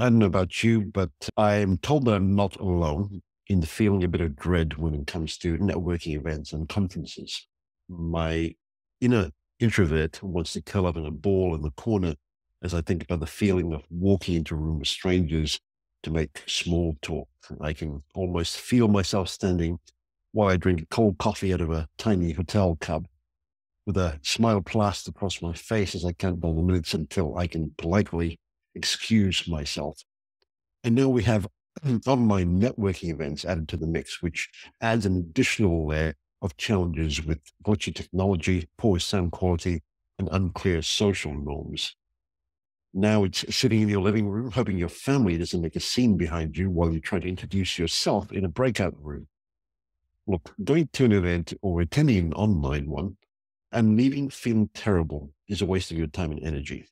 I don't know about you, but I'm told that I'm not alone in feeling a bit of dread when it comes to networking events and conferences. My inner introvert wants to curl up in a ball in the corner as I think about the feeling of walking into a room with strangers to make small talk. I can almost feel myself standing while I drink cold coffee out of a tiny hotel cup with a smile plastered across my face as I count down the minutes until I can politely excuse myself. And now we have online networking events added to the mix, which adds an additional layer of challenges with glitchy technology, poor sound quality, and unclear social norms. Now it's sitting in your living room, hoping your family doesn't make a scene behind you while you try to introduce yourself in a breakout room. Look, going to an event or attending an online one and leaving feeling terrible is a waste of your time and energy.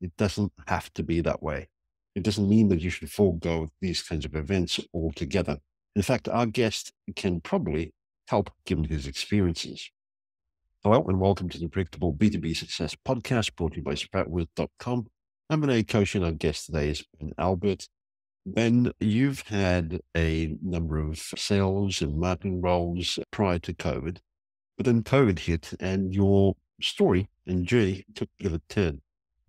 It doesn't have to be that way. It doesn't mean that you should forego these kinds of events altogether. In fact, our guest can probably help given his experiences. Hello and welcome to the Predictable B2B Success Podcast brought to you by Sproutworth.com. I'm A coach and our guest today is Ben Albert. Ben, you've had a number of sales and marketing roles prior to COVID, but then COVID hit and your story and journey took a bit of a turn.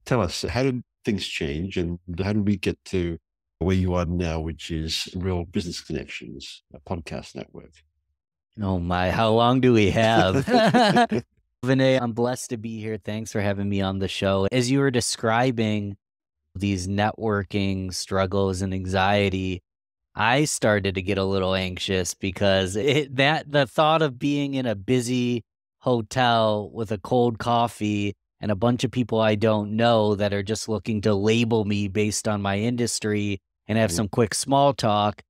Tell us, how did things change and how did we get to where you are now, which is Real Business Connections, a podcast network? Oh my, how long do we have? Vinay, I'm blessed to be here. Thanks for having me on the show. As you were describing these networking struggles and anxiety, I started to get a little anxious because it, that the thought of being in a busy hotel with a cold coffee and a bunch of people I don't know that are just looking to label me based on my industry and have mm-hmm. some quick small talk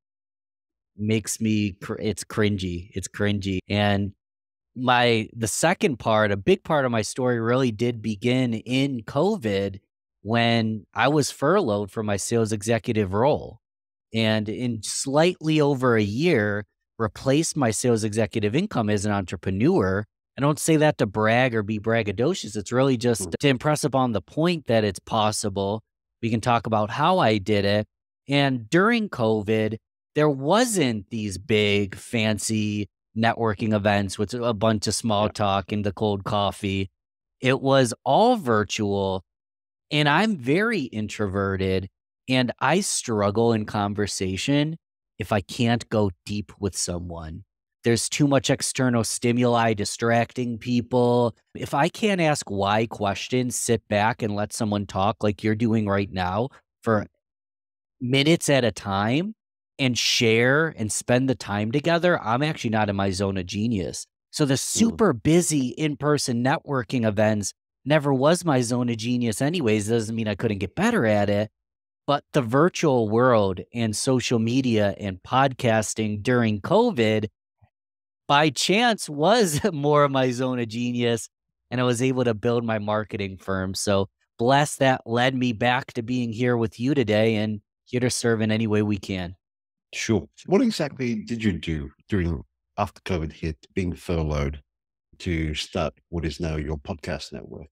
makes me it's cringy it's cringy and my the second part a big part of my story really did begin in covid when i was furloughed from my sales executive role and in slightly over a year replaced my sales executive income as an entrepreneur i don't say that to brag or be braggadocious it's really just mm. to impress upon the point that it's possible we can talk about how i did it and during covid there wasn't these big fancy networking events with a bunch of small talk and the cold coffee. It was all virtual. And I'm very introverted and I struggle in conversation if I can't go deep with someone. There's too much external stimuli distracting people. If I can't ask why questions, sit back and let someone talk like you're doing right now for minutes at a time, and share and spend the time together, I'm actually not in my zone of genius. So the mm. super busy in person networking events never was my zone of genius, anyways. Doesn't mean I couldn't get better at it. But the virtual world and social media and podcasting during COVID, by chance, was more of my zone of genius. And I was able to build my marketing firm. So bless that led me back to being here with you today and here to serve in any way we can. Sure. What exactly did you do during after COVID hit, being furloughed, to start what is now your podcast network?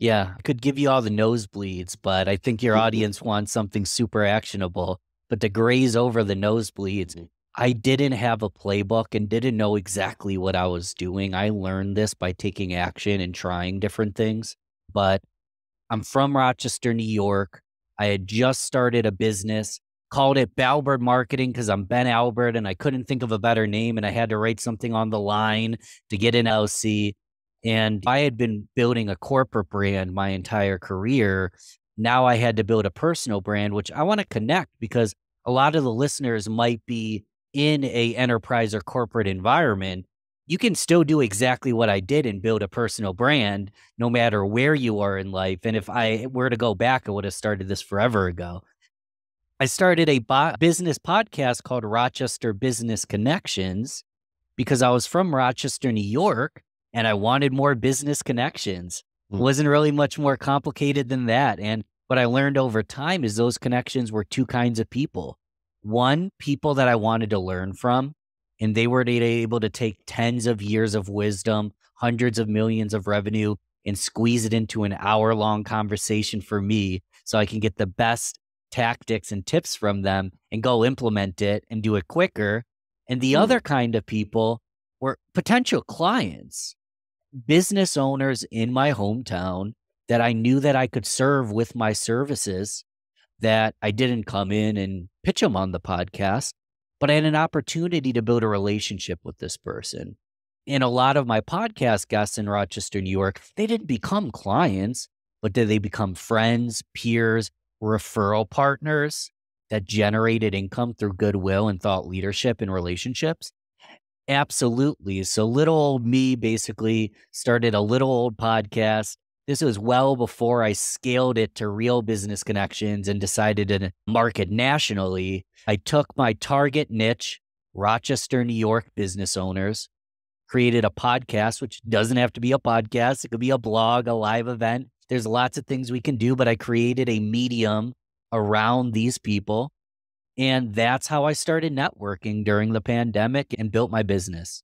Yeah, I could give you all the nosebleeds, but I think your mm-hmm. audience wants something super actionable. But to graze over the nosebleeds, mm-hmm. I didn't have a playbook and didn't know exactly what I was doing. I learned this by taking action and trying different things. But I'm from Rochester, New York. I had just started a business called it Balbert Marketing because I'm Ben Albert and I couldn't think of a better name and I had to write something on the line to get an LC. And I had been building a corporate brand my entire career. Now I had to build a personal brand, which I want to connect because a lot of the listeners might be in a enterprise or corporate environment. You can still do exactly what I did and build a personal brand no matter where you are in life. And if I were to go back, I would have started this forever ago. I started a bo- business podcast called Rochester Business Connections because I was from Rochester, New York, and I wanted more business connections. It wasn't really much more complicated than that. And what I learned over time is those connections were two kinds of people. One, people that I wanted to learn from, and they were able to take tens of years of wisdom, hundreds of millions of revenue, and squeeze it into an hour long conversation for me so I can get the best tactics and tips from them and go implement it and do it quicker. And the mm. other kind of people were potential clients, business owners in my hometown that I knew that I could serve with my services that I didn't come in and pitch them on the podcast, but I had an opportunity to build a relationship with this person. And a lot of my podcast guests in Rochester, New York, they didn't become clients, but did they become friends, peers, referral partners that generated income through goodwill and thought leadership and relationships? Absolutely. So little old me basically started a little old podcast. This was well before I scaled it to real business connections and decided to market nationally. I took my target niche, Rochester, New York business owners, created a podcast, which doesn't have to be a podcast. It could be a blog, a live event. There's lots of things we can do, but I created a medium around these people. And that's how I started networking during the pandemic and built my business.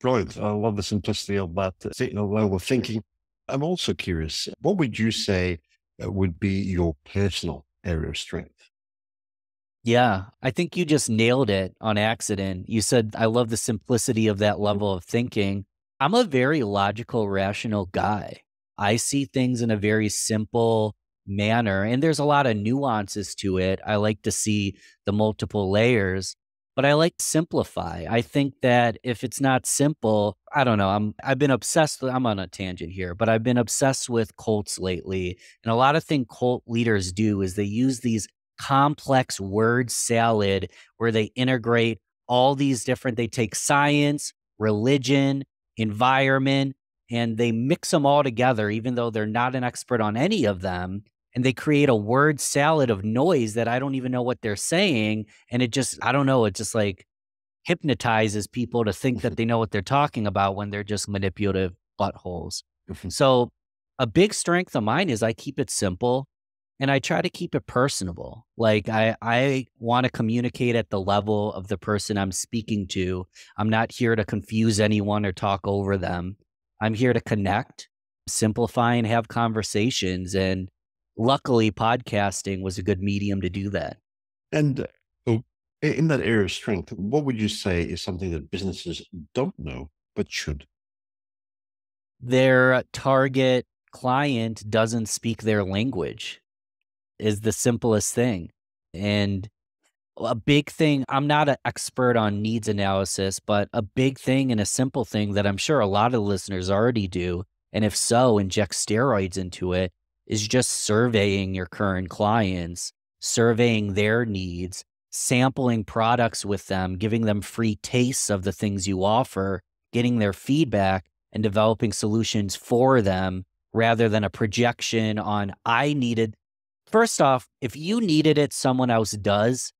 Brilliant. I love the simplicity of that uh, level of thinking. I'm also curious, what would you say uh, would be your personal area of strength? Yeah, I think you just nailed it on accident. You said, I love the simplicity of that level of thinking. I'm a very logical, rational guy. I see things in a very simple manner, and there's a lot of nuances to it. I like to see the multiple layers, but I like simplify. I think that if it's not simple, I don't know. I'm I've been obsessed with I'm on a tangent here, but I've been obsessed with cults lately. And a lot of things cult leaders do is they use these complex word salad where they integrate all these different, they take science, religion, environment, and they mix them all together, even though they're not an expert on any of them. And they create a word salad of noise that I don't even know what they're saying. And it just, I don't know, it just like hypnotizes people to think that they know what they're talking about when they're just manipulative buttholes. Mm-hmm. so, a big strength of mine is I keep it simple and I try to keep it personable. Like I I want to communicate at the level of the person I'm speaking to. I'm not here to confuse anyone or talk over them. I'm here to connect, simplify and have conversations and luckily podcasting was a good medium to do that. And uh, in that area of strength, what would you say is something that businesses don't know but should? Their target client doesn't speak their language is the simplest thing. And a big thing, I'm not an expert on needs analysis, but a big thing and a simple thing that I'm sure a lot of listeners already do, and if so, inject steroids into it, is just surveying your current clients, surveying their needs, sampling products with them, giving them free tastes of the things you offer, getting their feedback, and developing solutions for them rather than a projection on, I needed First off, if you needed it, someone else does.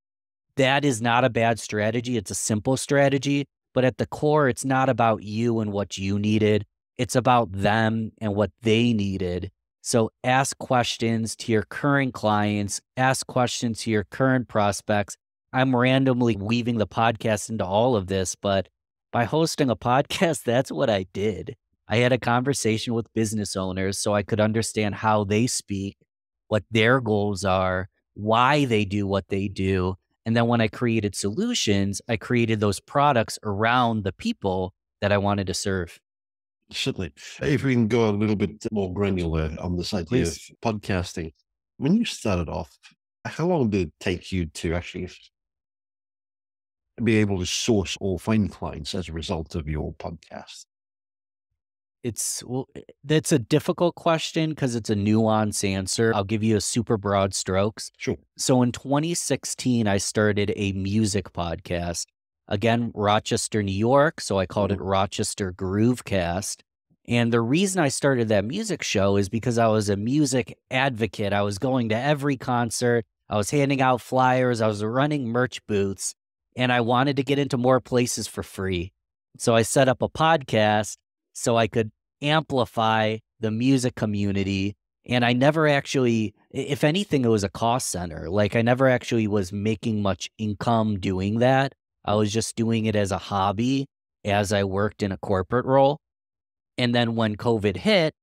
That is not a bad strategy. It's a simple strategy, but at the core, it's not about you and what you needed. It's about them and what they needed. So ask questions to your current clients, ask questions to your current prospects. I'm randomly weaving the podcast into all of this, but by hosting a podcast, that's what I did. I had a conversation with business owners so I could understand how they speak what their goals are, why they do what they do. And then when I created solutions, I created those products around the people that I wanted to serve. Certainly. If we can go a little bit more granular on this idea Please. of podcasting, when you started off, how long did it take you to actually be able to source or find clients as a result of your podcast? It's well, eh, that's a difficult question because it's a nuanced answer. I'll give you a super broad strokes. Sure. So in 2016, I started a music podcast. Again, Rochester, New York. So I called mm-hmm. it Rochester Groovecast. And the reason I started that music show is because I was a music advocate. I was going to every concert, I was handing out flyers, I was running merch booths, and I wanted to get into more places for free. So I set up a podcast so I could amplify the music community. And I never actually, if anything, it was a cost center. Like I never actually was making much income doing that. I was just doing it as a hobby as I worked in a corporate role. And then when COVID hit,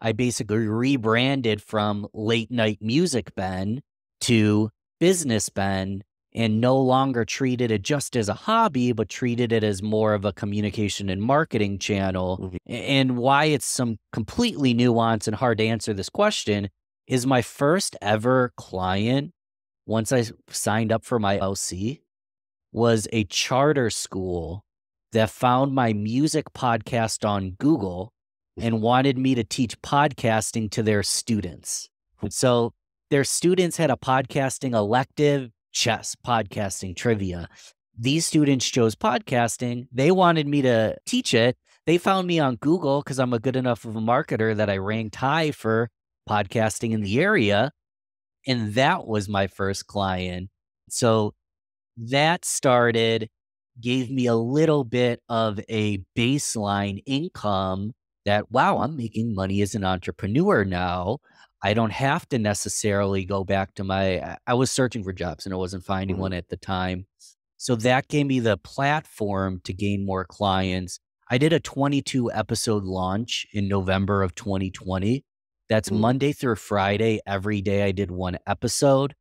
I basically rebranded from late night music Ben to business Ben and no longer treated it just as a hobby, but treated it as more of a communication and marketing channel. Mm-hmm. And why it's some completely nuanced and hard to answer this question is my first ever client, once I signed up for my LC, was a charter school that found my music podcast on Google and mm-hmm. wanted me to teach podcasting to their students. So their students had a podcasting elective, chess, podcasting, trivia. These students chose podcasting. They wanted me to teach it. They found me on Google because I'm a good enough of a marketer that I ranked high for podcasting in the area. And that was my first client. So that started, gave me a little bit of a baseline income that, wow, I'm making money as an entrepreneur now. I don't have to necessarily go back to my, I was searching for jobs and I wasn't finding mm-hmm. one at the time. So that gave me the platform to gain more clients. I did a 22 episode launch in November of 2020. That's mm-hmm. Monday through Friday. Every day I did one episode.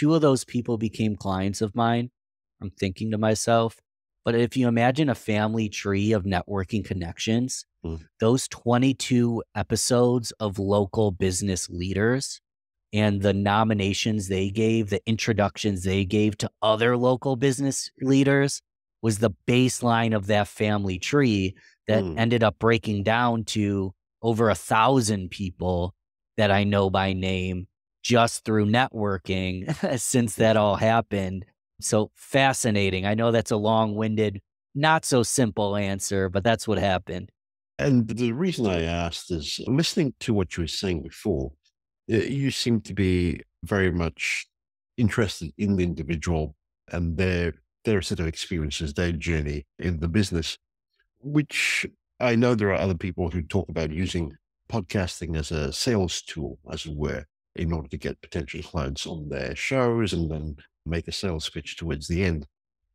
Two of those people became clients of mine. I'm thinking to myself, but if you imagine a family tree of networking connections, mm. those 22 episodes of local business leaders and the nominations they gave, the introductions they gave to other local business leaders was the baseline of that family tree that mm. ended up breaking down to over a thousand people that I know by name just through networking since that all happened. So fascinating. I know that's a long winded, not so simple answer, but that's what happened. And the reason I asked is listening to what you were saying before, you seem to be very much interested in the individual and their their set of experiences, their journey in the business, which I know there are other people who talk about using podcasting as a sales tool, as it were, in order to get potential clients on their shows and then make a sales pitch towards the end.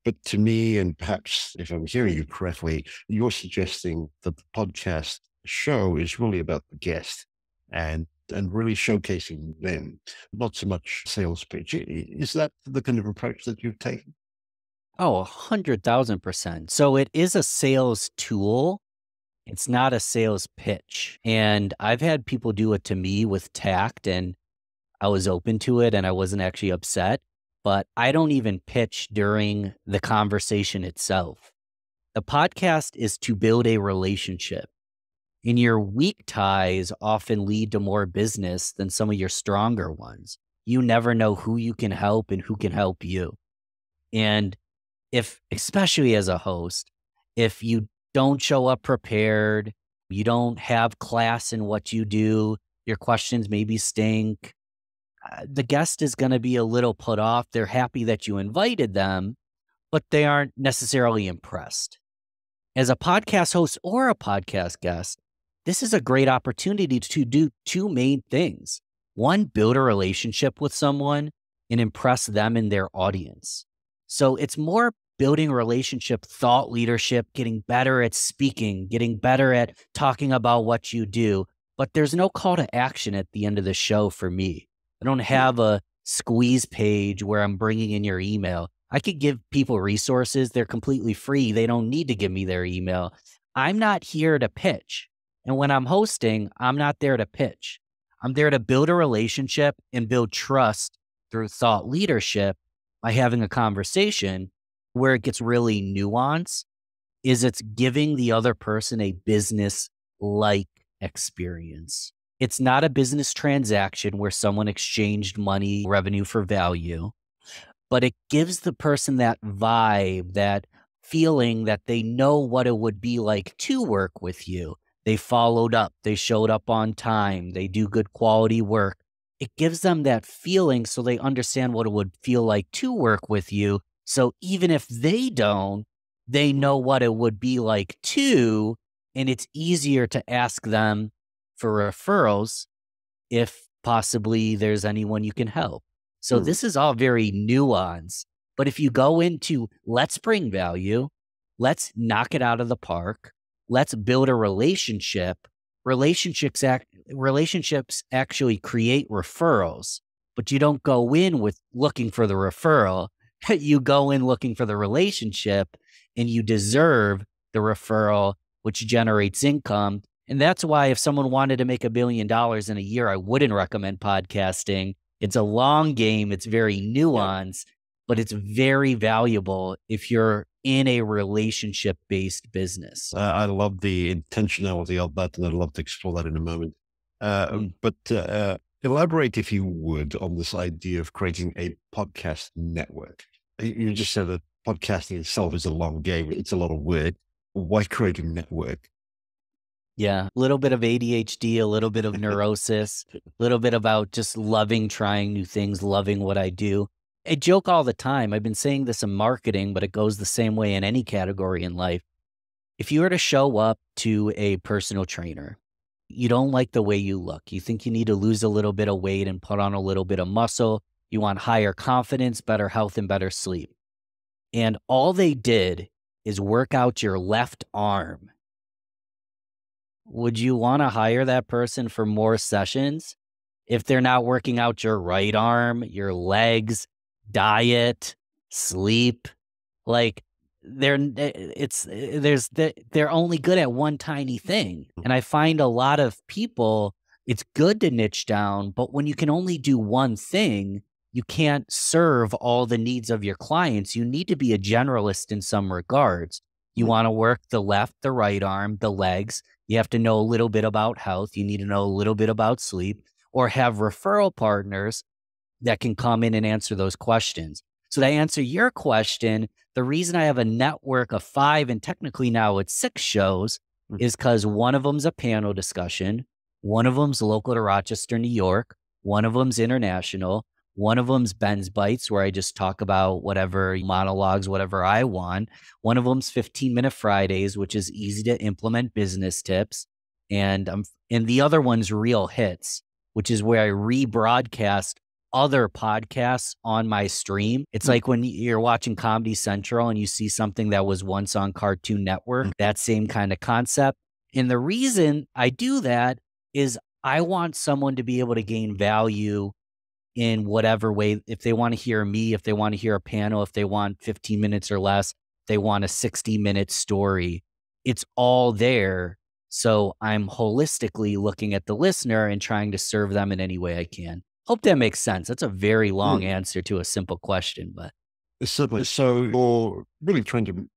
But to me, and perhaps if I'm hearing you correctly, you're suggesting that the podcast show is really about the guest and and really showcasing them, not so much sales pitch. Is that the kind of approach that you've taken? Oh, a hundred thousand percent. So it is a sales tool. It's not a sales pitch. And I've had people do it to me with tact and I was open to it and I wasn't actually upset but I don't even pitch during the conversation itself. The podcast is to build a relationship. And your weak ties often lead to more business than some of your stronger ones. You never know who you can help and who can help you. And if, especially as a host, if you don't show up prepared, you don't have class in what you do, your questions maybe stink, Uh, the guest is going to be a little put off. They're happy that you invited them, but they aren't necessarily impressed. As a podcast host or a podcast guest, this is a great opportunity to do two main things. One, build a relationship with someone and impress them and their audience. So it's more building relationship, thought leadership, getting better at speaking, getting better at talking about what you do. But there's no call to action at the end of the show for me. I don't have a squeeze page where I'm bringing in your email. I could give people resources. They're completely free. They don't need to give me their email. I'm not here to pitch. And when I'm hosting, I'm not there to pitch. I'm there to build a relationship and build trust through thought leadership by having a conversation where it gets really nuanced is it's giving the other person a business like experience. It's not a business transaction where someone exchanged money, revenue for value, but it gives the person that vibe, that feeling that they know what it would be like to work with you. They followed up, they showed up on time, they do good quality work. It gives them that feeling so they understand what it would feel like to work with you. So even if they don't, they know what it would be like too. And it's easier to ask them for referrals if possibly there's anyone you can help. So hmm. this is all very nuanced. But if you go into let's bring value, let's knock it out of the park, let's build a relationship. Relationships act, relationships actually create referrals, but you don't go in with looking for the referral. you go in looking for the relationship and you deserve the referral, which generates income. And that's why if someone wanted to make a billion dollars in a year, I wouldn't recommend podcasting. It's a long game, it's very nuanced, but it's very valuable if you're in a relationship based business. Uh, I love the intentionality of that, and I'd love to explore that in a moment. Uh, mm. But uh, uh, elaborate, if you would, on this idea of creating a podcast network. You just said that podcasting itself is a long game, it's a lot of work. Why create a network? Yeah, a little bit of ADHD, a little bit of neurosis, a little bit about just loving trying new things, loving what I do. I joke all the time. I've been saying this in marketing, but it goes the same way in any category in life. If you were to show up to a personal trainer, you don't like the way you look. You think you need to lose a little bit of weight and put on a little bit of muscle. You want higher confidence, better health, and better sleep. And all they did is work out your left arm. Would you want to hire that person for more sessions if they're not working out your right arm, your legs, diet, sleep. Like they're eh, it's eh, there's they're only good at one tiny thing. And I find a lot of people it's good to niche down, but when you can only do one thing, you can't serve all the needs of your clients. You need to be a generalist in some regards. You want to work the left, the right arm, the legs. You have to know a little bit about health. You need to know a little bit about sleep or have referral partners that can come in and answer those questions. So to answer your question, the reason I have a network of five and technically now it's six shows mm-hmm. is because one of them's a panel discussion, one of them's local to Rochester, New York, one of them's international, one of them's Ben's Bites, where I just talk about whatever monologues, whatever I want. One of them's 15 minute Fridays, which is easy to implement business tips. And um, and the other one's Real Hits, which is where I rebroadcast other podcasts on my stream. It's mm. like when you're watching Comedy Central and you see something that was once on Cartoon Network, mm. that same kind of concept. And the reason I do that is I want someone to be able to gain value in whatever way. If they want to hear me, if they want to hear a panel, if they want 15 minutes or less, they want a 60 minute story. It's all there. So I'm holistically looking at the listener and trying to serve them in any way I can. Hope that makes sense. That's a very long mm. answer to a simple question, but certainly. So you're really trying to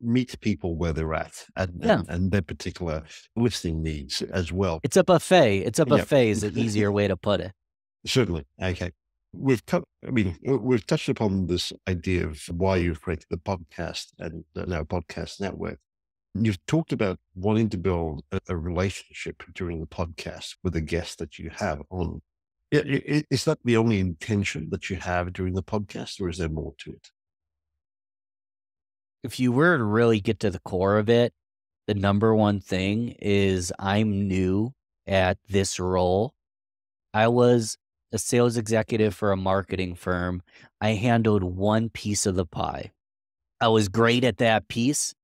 meet people where they're at and, yeah. and, their particular listening needs as well. It's a buffet. It's a buffet yeah. is an easier way to put it. Certainly. Okay. We've cut, I mean, we've touched upon this idea of why you've created the podcast and now podcast network. You've talked about wanting to build a, a relationship during the podcast with the guest that you have on. Is that the only intention that you have during the podcast, or is there more to it? If you were to really get to the core of it, the number one thing is I'm new at this role. I was a sales executive for a marketing firm. I handled one piece of the pie. I was great at that piece,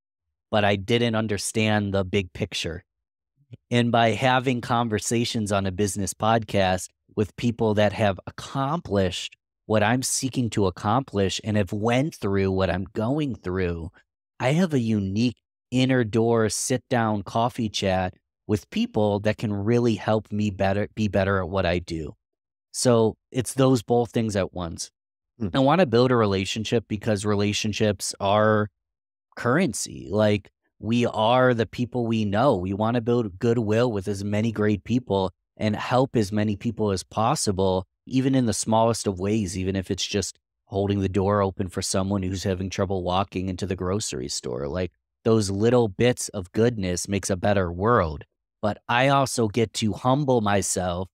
but I didn't understand the big picture. And by having conversations on a business podcast, with people that have accomplished what I'm seeking to accomplish and have went through what I'm going through, I have a unique inner door sit down coffee chat with people that can really help me better be better at what I do. So it's those both things at once. Mm. I want to build a relationship because relationships are currency. Like we are the people we know. We want to build goodwill with as many great people and help as many people as possible, even in the smallest of ways, even if it's just holding the door open for someone who's having trouble walking into the grocery store. Like those little bits of goodness makes a better world. But I also get to humble myself.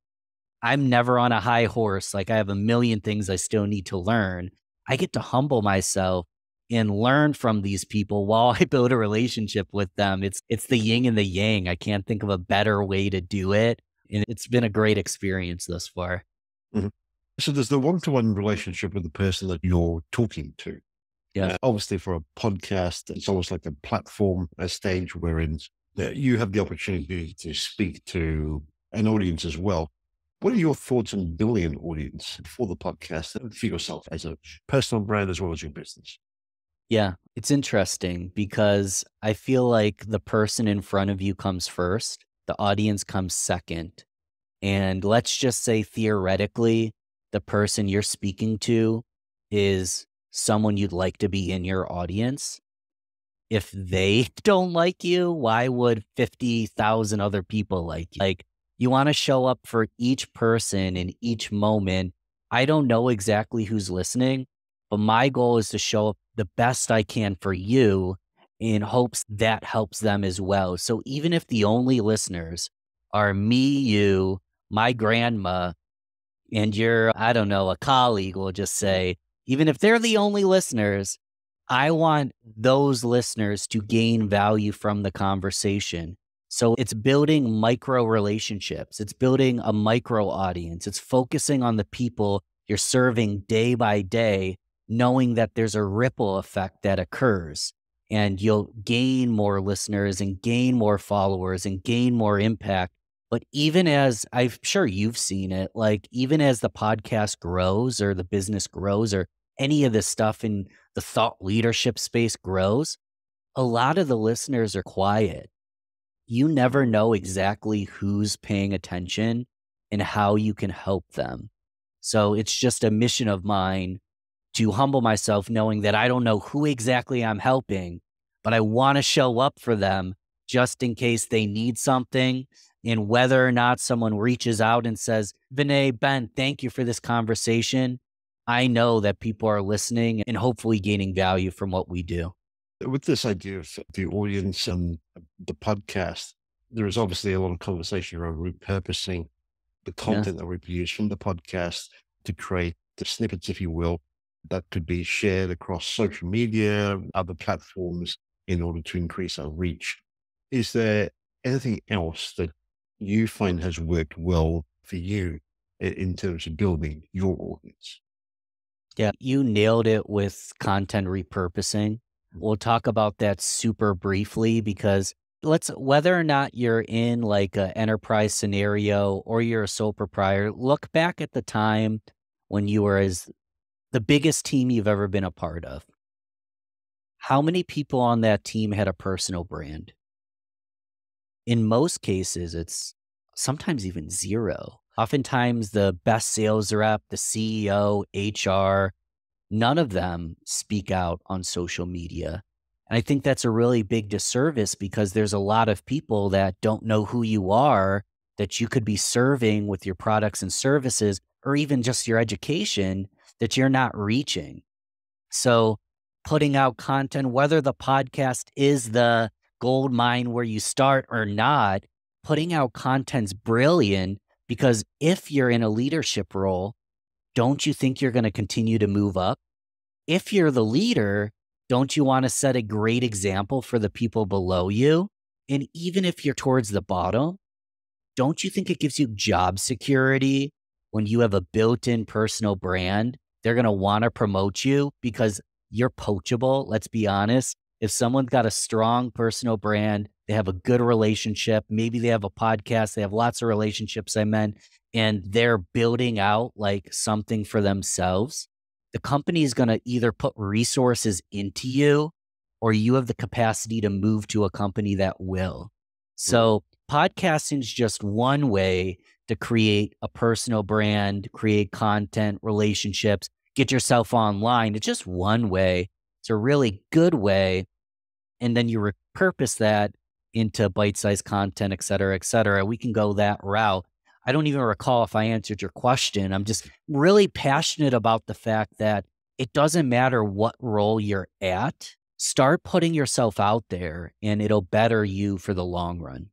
I'm never on a high horse. Like I have a million things I still need to learn. I get to humble myself and learn from these people while I build a relationship with them. It's it's the yin and the yang. I can't think of a better way to do it and it's been a great experience thus far. Mm-hmm. So there's the one-to-one relationship with the person that you're talking to. Yeah. Uh, obviously, for a podcast, it's almost like a platform, a stage wherein uh, you have the opportunity to speak to an audience as well. What are your thoughts on building an audience for the podcast and for yourself as a personal brand as well as your business? Yeah, it's interesting because I feel like the person in front of you comes first, the audience comes second. And let's just say theoretically, the person you're speaking to is someone you'd like to be in your audience. If they don't like you, why would 50,000 other people like you? Like, you want to show up for each person in each moment. I don't know exactly who's listening, but my goal is to show up the best I can for you in hopes that helps them as well. So even if the only listeners are me, you, my grandma, and you're, I don't know, a colleague, will just say, even if they're the only listeners, I want those listeners to gain value from the conversation. So it's building micro relationships. It's building a micro audience. It's focusing on the people you're serving day by day, knowing that there's a ripple effect that occurs and you'll gain more listeners and gain more followers and gain more impact. But even as I'm sure you've seen it, like even as the podcast grows or the business grows or any of this stuff in the thought leadership space grows, a lot of the listeners are quiet you never know exactly who's paying attention and how you can help them. So it's just a mission of mine to humble myself, knowing that I don't know who exactly I'm helping, but I want to show up for them just in case they need something. And whether or not someone reaches out and says, Vinay, Ben, thank you for this conversation. I know that people are listening and hopefully gaining value from what we do with this idea of the audience and the podcast, there is obviously a lot of conversation around repurposing the content yeah. that we produce from the podcast to create the snippets, if you will, that could be shared across social media, other platforms in order to increase our reach. Is there anything else that you find has worked well for you in terms of building your audience? Yeah, you nailed it with content repurposing. We'll talk about that super briefly because let's whether or not you're in like an enterprise scenario or you're a sole proprietor, look back at the time when you were as the biggest team you've ever been a part of. How many people on that team had a personal brand? In most cases, it's sometimes even zero. Oftentimes, the best sales rep, the CEO, HR, none of them speak out on social media. And I think that's a really big disservice because there's a lot of people that don't know who you are that you could be serving with your products and services or even just your education that you're not reaching. So, putting out content, whether the podcast is the gold mine where you start or not, putting out content's brilliant because if you're in a leadership role, don't you think you're going to continue to move up? If you're the leader, don't you want to set a great example for the people below you? And even if you're towards the bottom, don't you think it gives you job security when you have a built in personal brand? They're going to want to promote you because you're poachable. Let's be honest. If someone's got a strong personal brand, they have a good relationship, maybe they have a podcast, they have lots of relationships, I meant, and they're building out like something for themselves, the company is going to either put resources into you or you have the capacity to move to a company that will. Mm-hmm. So, podcasting is just one way to create a personal brand, create content, relationships, get yourself online. It's just one way. It's a really good way. And then you repurpose that into bite sized content, et cetera, et cetera. We can go that route. I don't even recall if I answered your question. I'm just really passionate about the fact that it doesn't matter what role you're at, start putting yourself out there and it'll better you for the long run.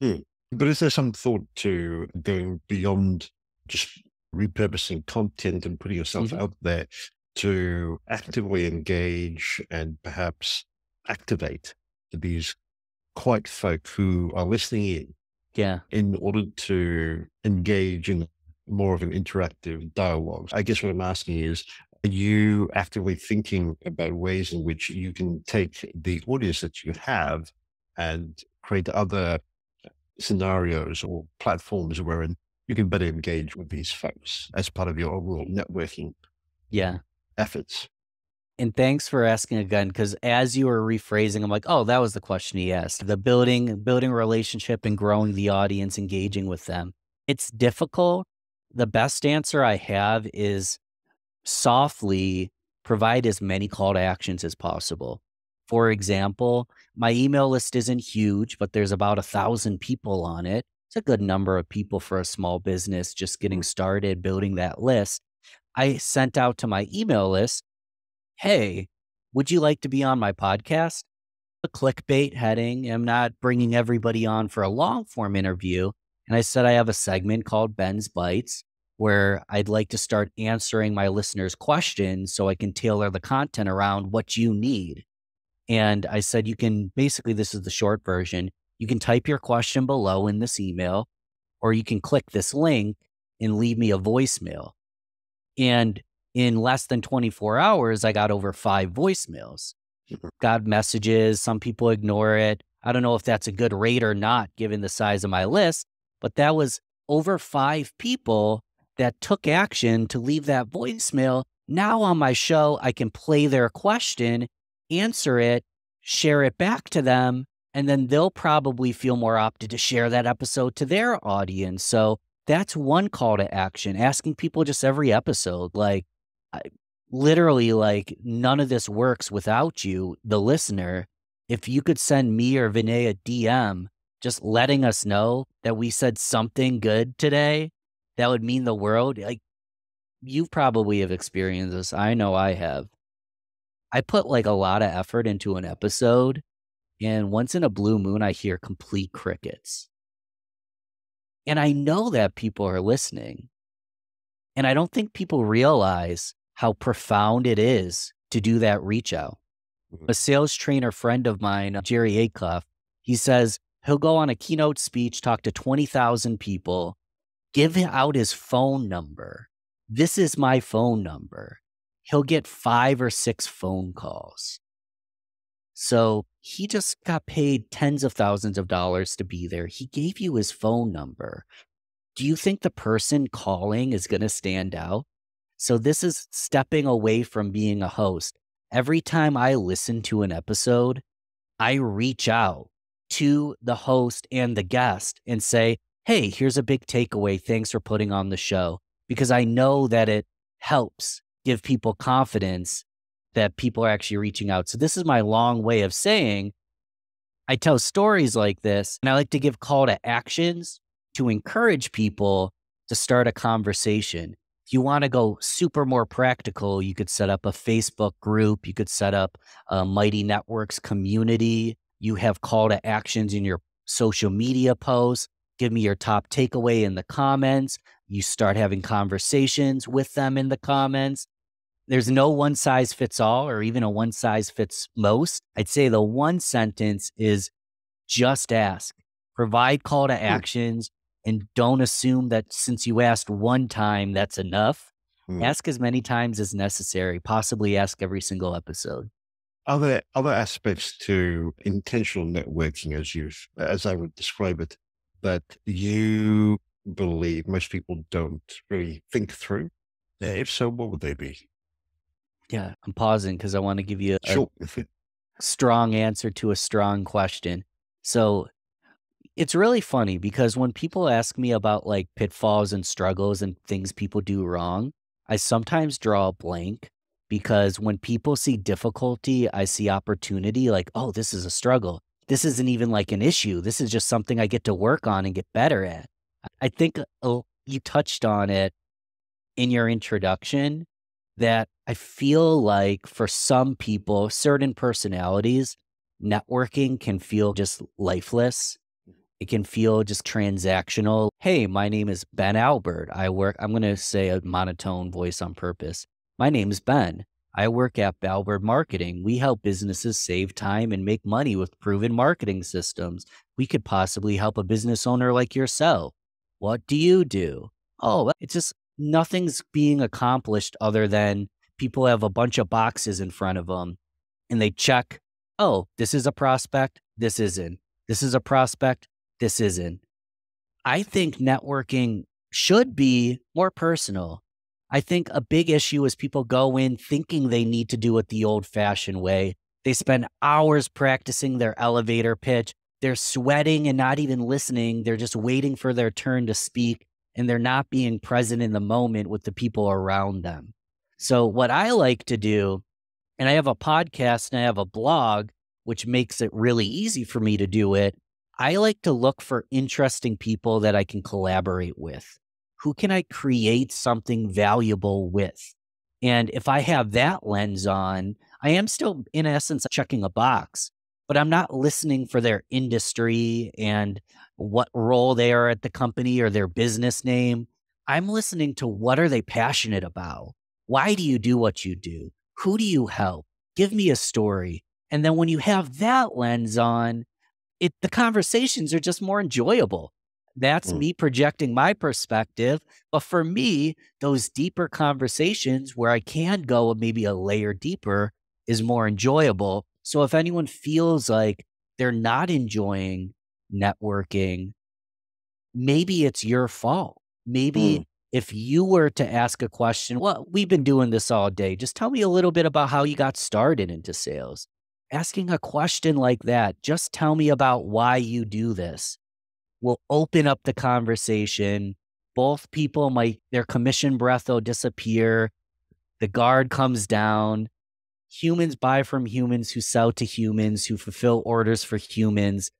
Hmm. But is there some thought to going beyond just repurposing content and putting yourself mm-hmm. out there to actively engage and perhaps activate these quiet folk who are listening in yeah. In order to engage in more of an interactive dialogue. I guess what I'm asking is Are you actively thinking about ways in which you can take the audience that you have and create other scenarios or platforms wherein you can better engage with these folks as part of your overall networking Yeah. efforts? And thanks for asking again, because as you were rephrasing, I'm like, oh, that was the question he asked. The building, building relationship and growing the audience, engaging with them. It's difficult. The best answer I have is softly provide as many call to actions as possible. For example, my email list isn't huge, but there's about a thousand people on it. It's a good number of people for a small business just getting started building that list. I sent out to my email list, Hey, would you like to be on my podcast? A clickbait heading. I'm not bringing everybody on for a long form interview. And I said, I have a segment called Ben's Bites where I'd like to start answering my listeners' questions so I can tailor the content around what you need. And I said, you can basically, this is the short version. You can type your question below in this email, or you can click this link and leave me a voicemail. And in less than 24 hours, I got over five voicemails. Mm-hmm. Got messages. Some people ignore it. I don't know if that's a good rate or not, given the size of my list, but that was over five people that took action to leave that voicemail. Now on my show, I can play their question, answer it, share it back to them, and then they'll probably feel more opted to share that episode to their audience. So that's one call to action, asking people just every episode, like, literally, like, none of this works without you, the listener. If you could send me or Vinay a DM, just letting us know that we said something good today, that would mean the world. Like, you probably have experienced this. I know I have. I put like a lot of effort into an episode, and once in a blue moon, I hear complete crickets. And I know that people are listening. And I don't think people realize how profound it is to do that reach out. Mhm. A sales trainer friend of mine, Jerry Acuff, he says he'll go on a keynote speech, talk to 20,000 people, give out his phone number. This is my phone number. He'll get five or six phone calls. So he just got paid tens of thousands of dollars to be there. He gave you his phone number. Do you think the person calling is going to stand out? So this is stepping away from being a host. Every time I listen to an episode, I reach out to the host and the guest and say, Hey, here's a big takeaway. Thanks for putting on the show. Because I know that it helps give people confidence that people are actually reaching out. So this is my long way of saying I tell stories like this and I like to give call to actions to encourage people to start a conversation. If you want to go super more practical, you could set up a Facebook group, you could set up a Mighty Networks community. You have call to actions in your social media posts. Give me your top takeaway in the comments. You start having conversations with them in the comments there's no one size fits all or even a one size fits most. I'd say the one sentence is just ask, provide call to hmm. actions, and don't assume that since you asked one time, that's enough. Hmm. Ask as many times as necessary, possibly ask every single episode. Are there other aspects to intentional networking, as you as I would describe it, that you believe most people don't really think through? Yeah, If so, what would they be? Yeah, I'm pausing because I want to give you a Sure. strong answer to a strong question. So it's really funny because when people ask me about like pitfalls and struggles and things people do wrong, I sometimes draw a blank because when people see difficulty, I see opportunity like, oh, this is a struggle. This isn't even like an issue. This is just something I get to work on and get better at. I think uh, you touched on it in your introduction that I feel like for some people, certain personalities, networking can feel just lifeless. It can feel just transactional. Hey, my name is Ben Albert. I work, I'm going to say a monotone voice on purpose. My name is Ben. I work at Albert Marketing. We help businesses save time and make money with proven marketing systems. We could possibly help a business owner like yourself. What do you do? Oh, it's just nothing's being accomplished other than people have a bunch of boxes in front of them and they check, oh, this is a prospect, this isn't. This is a prospect, this isn't. I think networking should be more personal. I think a big issue is people go in thinking they need to do it the old fashioned way. They spend hours practicing their elevator pitch. They're sweating and not even listening. They're just waiting for their turn to speak and they're not being present in the moment with the people around them. So, what I like to do, and I have a podcast and I have a blog, which makes it really easy for me to do it. I like to look for interesting people that I can collaborate with. Who can I create something valuable with? And if I have that lens on, I am still, in essence, checking a box, but I'm not listening for their industry and what role they are at the company or their business name. I'm listening to what are they passionate about? Why do you do what you do? Who do you help? Give me a story. And then when you have that lens on, it the conversations are just more enjoyable. That's mm. me projecting my perspective. But for me, those deeper conversations where I can go maybe a layer deeper is more enjoyable. So if anyone feels like they're not enjoying networking, maybe it's your fault. Maybe mm. if you were to ask a question, well, we've been doing this all day. Just tell me a little bit about how you got started into sales. Asking a question like that, just tell me about why you do this, will open up the conversation. Both people might, their commission breath will disappear. The guard comes down. Humans buy from humans who sell to humans, who fulfill orders for humans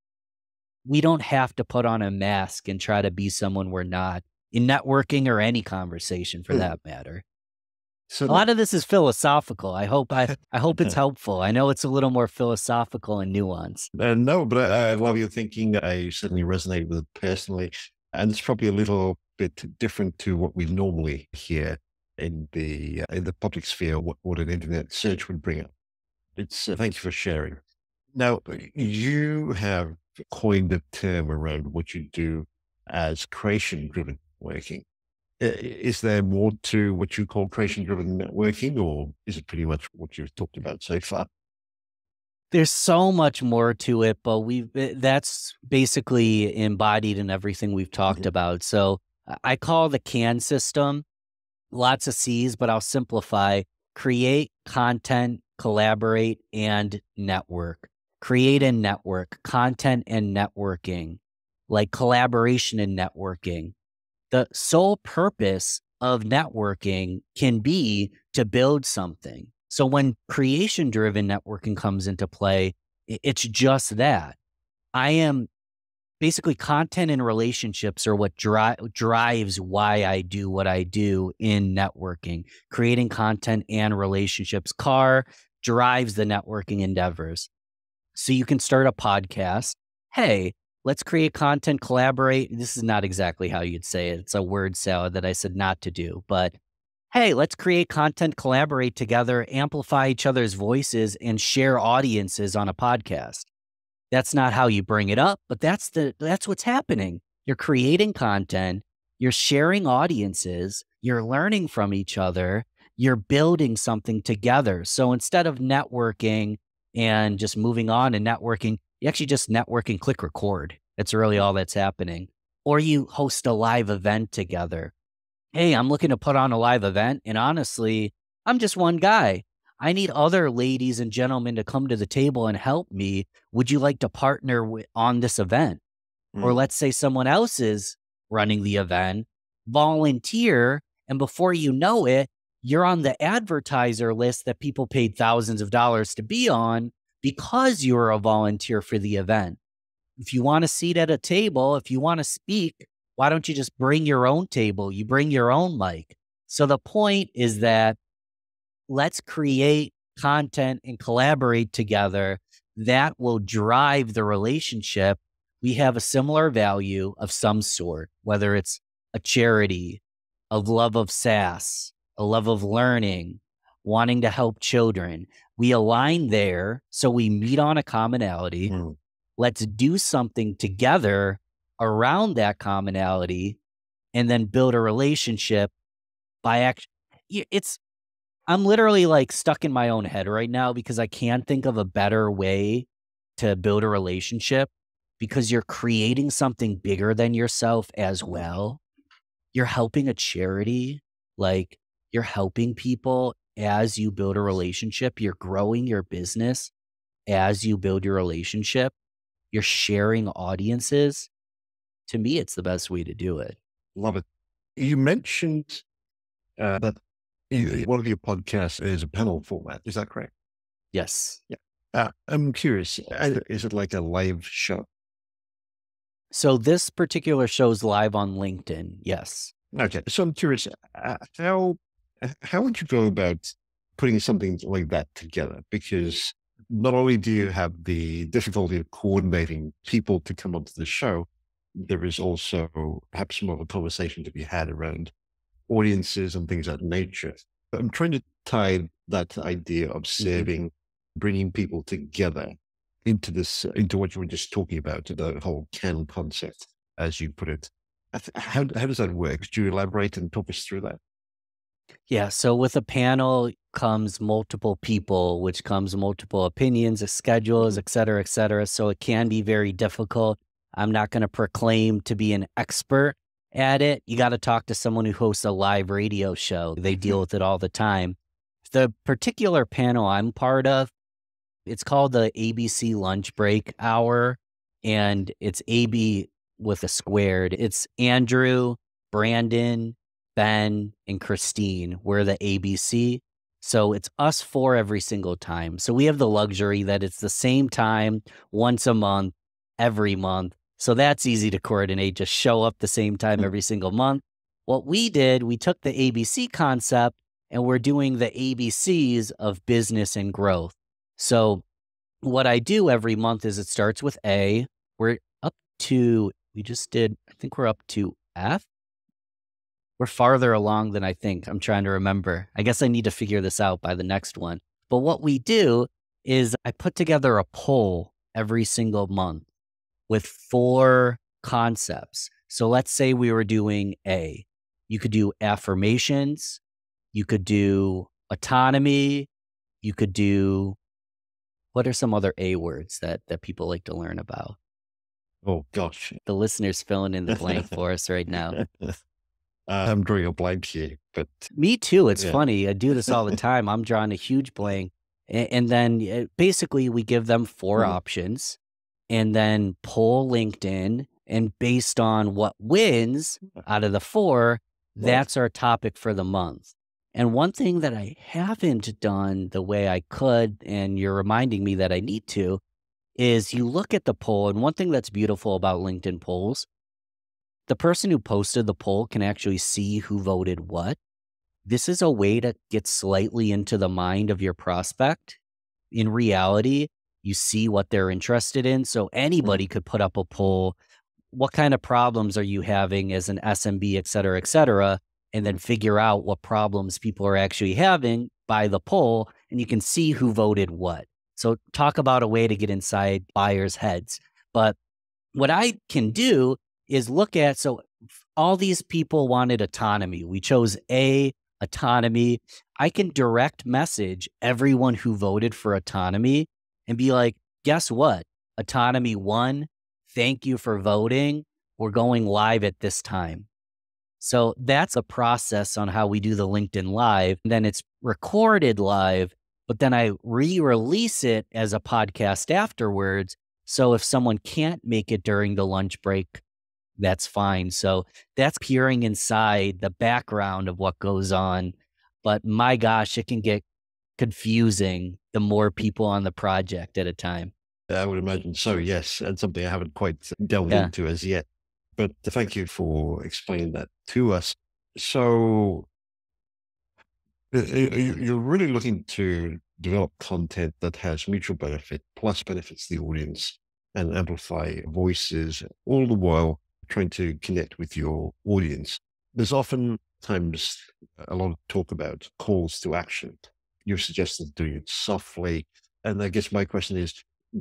we don't have to put on a mask and try to be someone we're not in networking or any conversation for mm. that matter. So a lot of this is philosophical. I hope I I hope it's helpful. I know it's a little more philosophical and nuanced. Uh, no, but I, I, love your thinking. I certainly resonate with it personally, and it's probably a little bit different to what we normally hear in the uh, in the public sphere. What, what, an internet search would bring up. It's uh, thank you for sharing. Now you have coined the term around what you do as creation driven working. Is there more to what you call creation driven networking, or is it pretty much what you've talked about so far? There's so much more to it, but we eh, that's basically embodied in everything we've talked mm-hmm. about. So I call the CAN system lots of C's, but I'll simplify create, content, collaborate, and network create and network, content and networking, like collaboration and networking. The sole purpose of networking can be to build something. So when creation driven networking comes into play, it's just that. I am basically content and relationships are what dri- drives why I do what I do in networking. Creating content and relationships. Car drives the networking endeavors. So you can start a podcast. Hey, let's create content, collaborate. This is not exactly how you'd say it. It's a word salad that I said not to do. But hey, let's create content, collaborate together, amplify each other's voices, and share audiences on a podcast. That's not how you bring it up, but that's the that's what's happening. You're creating content, you're sharing audiences, you're learning from each other, you're building something together. So instead of networking and just moving on and networking. You actually just network and click record. That's really all that's happening. Or you host a live event together. Hey, I'm looking to put on a live event. And honestly, I'm just one guy. I need other ladies and gentlemen to come to the table and help me. Would you like to partner with, on this event? Mm. Or let's say someone else is running the event, volunteer. And before you know it, you're on the advertiser list that people paid thousands of dollars to be on because you're a volunteer for the event. If you want a seat at a table, if you want to speak, why don't you just bring your own table? You bring your own mic. So the point is that let's create content and collaborate together that will drive the relationship. We have a similar value of some sort, whether it's a charity, of love of SaaS, a love of learning, wanting to help children. We align there. So we meet on a commonality. Mm. Let's do something together around that commonality and then build a relationship by act. It's I'm literally like stuck in my own head right now because I can't think of a better way to build a relationship because you're creating something bigger than yourself as well. You're helping a charity, like you're helping people as you build a relationship. You're growing your business as you build your relationship. You're sharing audiences. To me, it's the best way to do it. Love it. You mentioned uh, that one of your podcasts is a panel format. Is that correct? Yes. Yeah. Uh, I'm curious. Uh, is it like a live show? So this particular show's live on LinkedIn. Yes. Okay. So I'm curious. Uh, how how would you go about putting something like that together? Because not only do you have the difficulty of coordinating people to come onto the show, there is also perhaps more of a conversation to be had around audiences and things of that nature. But I'm trying to tie that idea of mm-hmm. serving, bringing people together into this, into what you were just talking about, the whole can concept, as you put it. How, how does that work? Could you elaborate and talk us through that? Yeah. So with a panel comes multiple people, which comes multiple opinions, schedules, mm-hmm. et cetera, et cetera. So it can be very difficult. I'm not going to proclaim to be an expert at it. You got to talk to someone who hosts a live radio show. They deal mm-hmm. with it all the time. The particular panel I'm part of, it's called the ABC Lunch Break Hour, and it's AB with a squared. It's Andrew, Brandon, Ben, and Christine. We're the ABC. So it's us four every single time. So we have the luxury that it's the same time once a month, every month. So that's easy to coordinate, just show up the same time mm. every single month. What we did, we took the ABC concept and we're doing the ABCs of business and growth. So what I do every month is it starts with A. We're up to, we just did, I think we're up to F we're farther along than I think. I'm trying to remember. I guess I need to figure this out by the next one. But what we do is I put together a poll every single month with four concepts. So let's say we were doing A. You could do affirmations, you could do autonomy, you could do what are some other A words that that people like to learn about? Oh gosh. The listeners filling in the blank for us right now. Uh, I'm drawing a blank here, but me too. It's yeah. funny. I do this all the time. I'm drawing a huge blank, and, and then uh, basically we give them 4 mm-hmm. options, and then pull LinkedIn, and based on what wins out of the four, that's our topic for the month. And one thing that I haven't done the way I could, and you're reminding me that I need to, is you look at the poll. And one thing that's beautiful about LinkedIn polls the person who posted the poll can actually see who voted what. This is a way to get slightly into the mind of your prospect. In reality, you see what they're interested in. So mm-hmm. anybody could put up a poll. What kind of problems are you having as an SMB, et cetera, et cetera? And then figure out what problems people are actually having by the poll. And you can see who voted what. So talk about a way to get inside buyers' heads. But what I can do is look at so all these people wanted autonomy. We chose A, autonomy. I can direct message everyone who voted for autonomy and be like, guess what? Autonomy won. Thank you for voting. We're going live at this time. So that's a process on how we do the LinkedIn Live. And then it's recorded live, but then I re release it as a podcast afterwards. So if someone can't make it during the lunch break, that's fine. So that's peering inside the background of what goes on. But my gosh, it can get confusing the more people on the project at a time. I would imagine so, yes. And something I haven't quite delved yeah. into as yet. But thank you for explaining that to us. So you're really looking to develop content that has mutual benefit plus benefits the audience and amplify voices all the while trying to connect with your audience. There's often times a lot of talk about calls to action. You're suggesting doing it softly. And I guess my question is,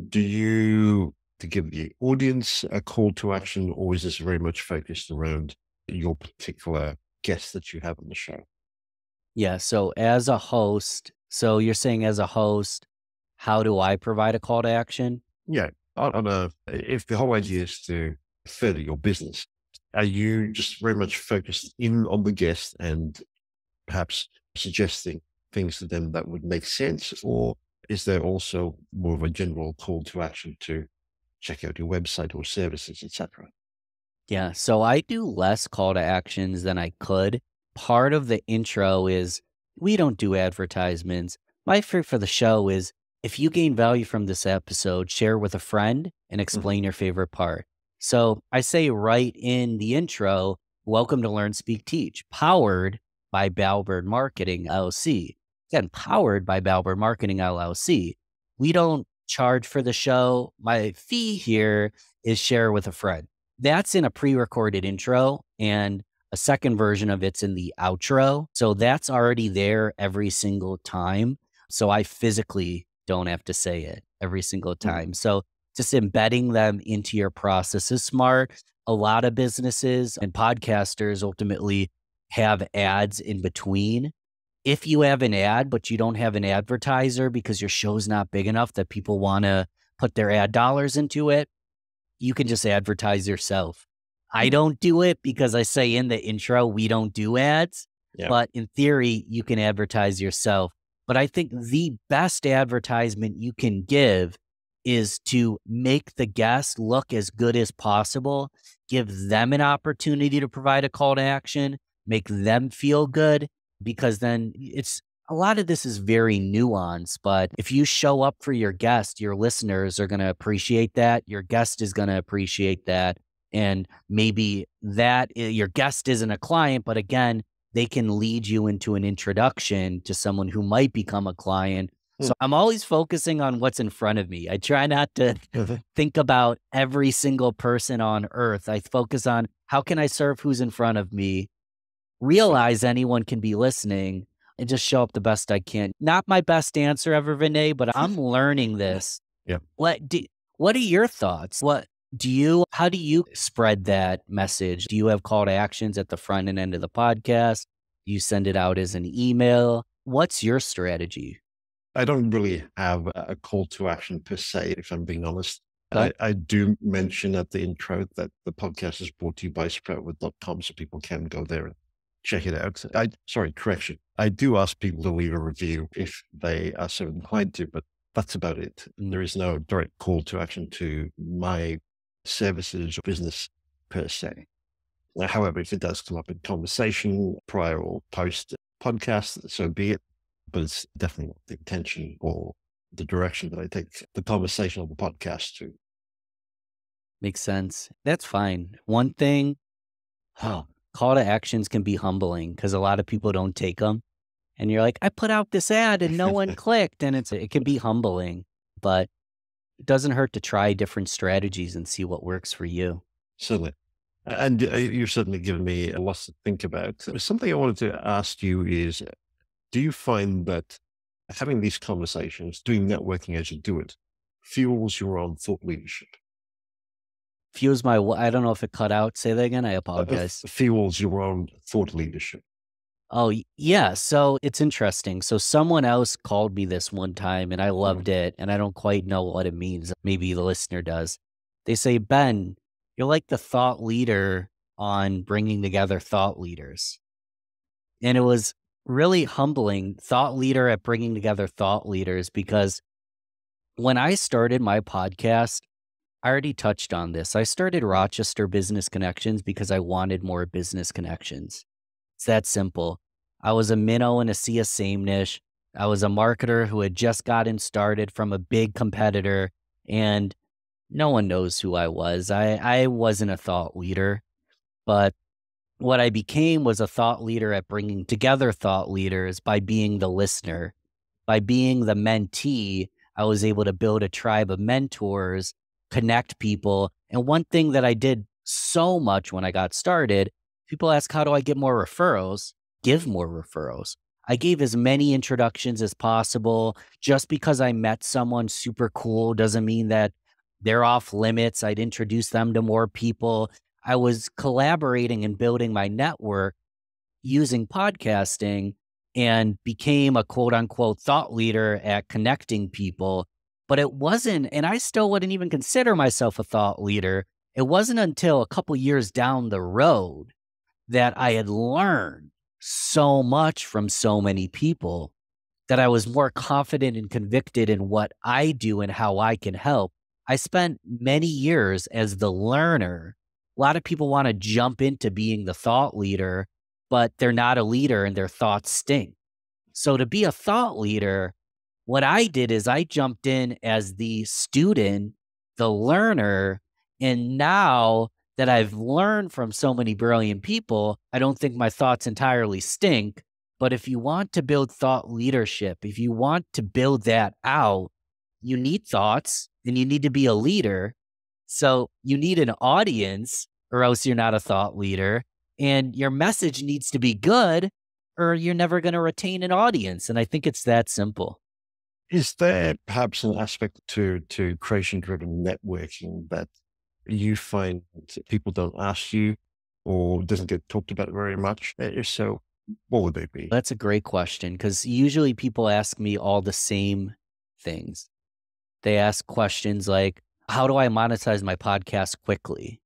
do you to give the audience a call to action or is this very much focused around your particular guest that you have on the show? Yeah. So as a host, so you're saying as a host, how do I provide a call to action? Yeah. On, a, if the whole idea is to further your business, are you just very much focused in on the guest and perhaps suggesting things to them that would make sense? Or is there also more of a general call to action to check out your website or services, etc.? Yeah. So I do less call to actions than I could. Part of the intro is we don't do advertisements. My fear for the show is if you gain value from this episode, share with a friend and Mm-hmm. explain your favorite part. So I say right in the intro, welcome to Learn, Speak, Teach, powered by Balbert Marketing LLC. Again, powered by Balbert Marketing LLC. We don't charge for the show. My fee here is share with a friend. That's in a pre recorded intro, and a second version of it's in the outro. So that's already there every single time. So I physically don't have to say it every single mm. time. So just embedding them into your process is smart. A lot of businesses and podcasters ultimately have ads in between. If you have an ad, but you don't have an advertiser because your show's not big enough that people want to put their ad dollars into it, you can just advertise yourself. I mm-hmm. don't do it because I say in the intro, we don't do ads. Yeah. But in theory, you can advertise yourself. But I think the best advertisement you can give is to make the guest look as good as possible, give them an opportunity to provide a call to action, make them feel good, because then it's a lot of this is very nuanced. But if you show up for your guest, your listeners are going to appreciate that. Your guest is going to appreciate that. And maybe that eh, your guest isn't a client, but again, they can lead you into an introduction to someone who might become a client. Hmm. So I'm always focusing on what's in front of me. I try not to think about every single person on earth. I focus on how can I serve who's in front of me, realize anyone can be listening, and just show up the best I can. Not my best answer ever, Vinay, but I'm learning this. Yeah. What do, what are your thoughts? What do you how do you spread that message? Do you have call to actions at the front and end of the podcast? Do you send it out as an email? What's your strategy? I don't really have a call to action per se, if I'm being honest. I, I do mention at the intro that the podcast is brought to you by Sproutworth.com so people can go there and check it out. I sorry, correction. I do ask people to leave a review if they are so inclined to, but that's about it. Mm. There is no direct call to action to my services or business per se. Now, however, if it does come up in conversation prior or post podcast, so be it. But it's definitely not the intention or the direction that I take the conversation of the podcast to. Makes sense. That's fine. One thing, oh, call to actions can be humbling because a lot of people don't take them. And you're like, I put out this ad and no one clicked. And it's it can be humbling, but it doesn't hurt to try different strategies and see what works for you. Certainly. And uh, you've certainly given me a lot to think about. Something I wanted to ask you is do you find that having these conversations, doing networking as you do it, fuels your own thought leadership? Fuels my, I don't know if it cut out. Say that again. I Uh, apologize. f- fuels your own thought leadership. Oh, yeah. So it's interesting. So someone else called me this one time and I loved it. And I don't quite know what it means. Maybe the listener does. They say, Ben, you're like the thought leader on bringing together thought leaders. And it was really humbling, thought leader at bringing together thought leaders, because when I started my podcast, I already touched on this. I started Rochester Business Connections because I wanted more business connections. It's that simple. I was a minnow in a sea of sameness. I was a marketer who had just gotten started from a big competitor, and no one knows who I was. I, I wasn't a thought leader, but what I became was a thought leader at bringing together thought leaders by being the listener. By being the mentee, I was able to build a tribe of mentors, connect people. And one thing that I did so much when I got started people ask, How do I get more referrals? Give more referrals. I gave as many introductions as possible. Just because I met someone super cool doesn't mean that they're off limits. I'd introduce them to more people. I was collaborating and building my network using podcasting and became a quote unquote thought leader at connecting people. But it wasn't, and I still wouldn't even consider myself a thought leader. It wasn't until a couple years down the road that I had learned so much from so many people that I was more confident and convicted in what I do and how I can help. I spent many years as the learner. A lot of people want to jump into being the thought leader, but they're not a leader and their thoughts stink. So to be a thought leader, what I did is I jumped in as the student, the learner, and now that I've learned from so many brilliant people, I don't think my thoughts entirely stink. But if you want to build thought leadership, if you want to build that out, you need thoughts and you need to be a leader. So you need an audience, or else you're not a thought leader. And your message needs to be good, or you're never going to retain an audience. And I think it's that simple. Is there perhaps an aspect to to creation driven networking that you find people don't ask you or doesn't get talked about very much? Eh, if so, what would they be? That's a great question because usually people ask me all the same things. They ask questions like, How do I monetize my podcast quickly?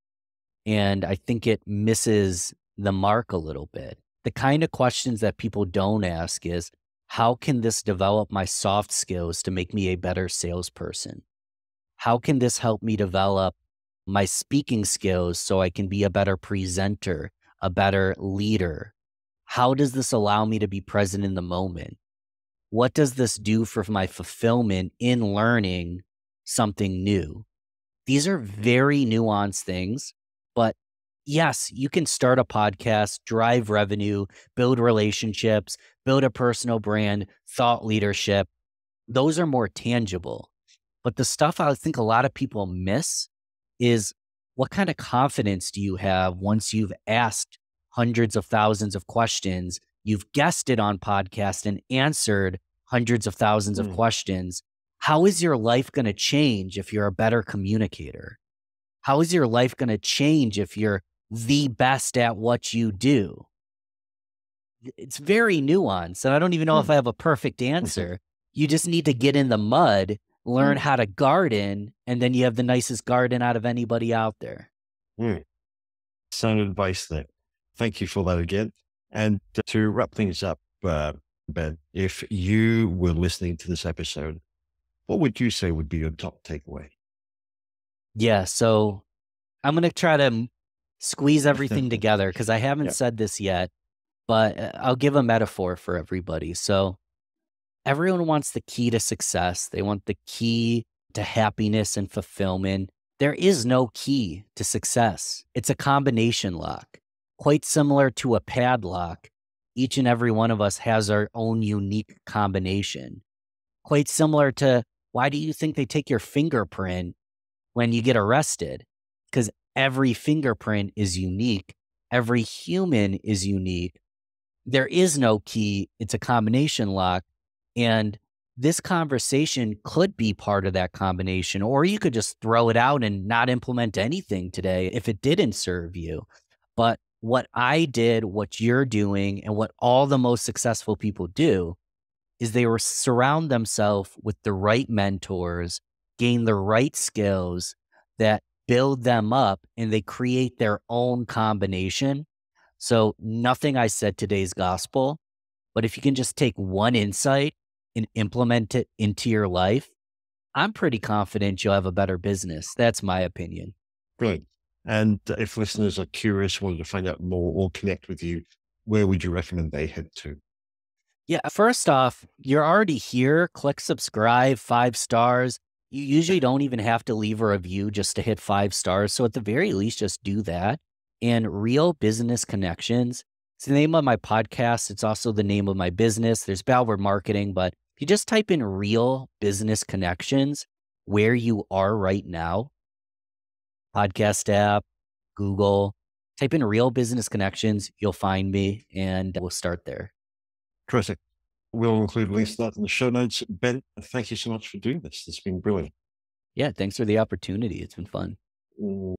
And I think it misses the mark a little bit. The kind of questions that people don't ask is, How can this develop my soft skills to make me a better salesperson? How can this help me develop my speaking skills so I can be a better presenter, a better leader? How does this allow me to be present in the moment? What does this do for my fulfillment in learning something new? These are very nuanced things, but yes, you can start a podcast, drive revenue, build relationships, build a personal brand, thought leadership. Those are more tangible. But the stuff I think a lot of people miss is what kind of confidence do you have once you've asked hundreds of thousands of questions, you've guessed it on podcast and answered hundreds of thousands mm. of questions. How is your life going to change if you're a better communicator? How is your life going to change if you're the best at what you do? It's very nuanced. And I don't even know mm. if I have a perfect answer. You just need to get in the mud learn mm. how to garden, and then you have the nicest garden out of anybody out there. Mm. Sound advice there. Thank you for that again. And to wrap things up, uh, Ben, if you were listening to this episode, what would you say would be your top takeaway? Yeah. So I'm going to try to squeeze everything together because I haven't said this yet, but uh, I'll give a metaphor for everybody. So everyone wants the key to success. They want the key to happiness and fulfillment. There is no key to success. It's a combination lock, quite similar to a padlock. Each and every one of us has our own unique combination. Quite similar to why do you think they take your fingerprint when you get arrested? Because every fingerprint is unique, every human is unique. There is no key, it's a combination lock. And this conversation could be part of that combination, or you could just throw it out and not implement anything today if it didn't serve you. But what I did, what you're doing, and what all the most successful people do is they were surround themselves with the right mentors, gain the right skills that build them up, and they create their own combination. So, nothing I said today's gospel, but if you can just take one insight and implement it into your life, I'm pretty confident you'll have a better business. That's my opinion. Great. And uh, if listeners are curious, wanted to find out more or connect with you, where would you recommend they head to? Yeah, first off, you're already here. Click subscribe, five stars. You usually don't even have to leave a review just to hit five stars. So at the very least, just do that. And Real Business Connections. It's the name of my podcast. It's also the name of my business. There's Balbert Marketing, but if you just type in real business connections where you are right now, podcast app, Google, type in real business connections, you'll find me and we'll start there. Terrific. We'll include links to that in the show notes. Ben, thank you so much for doing this. It's been brilliant. Yeah, thanks for the opportunity. It's been fun. Mm.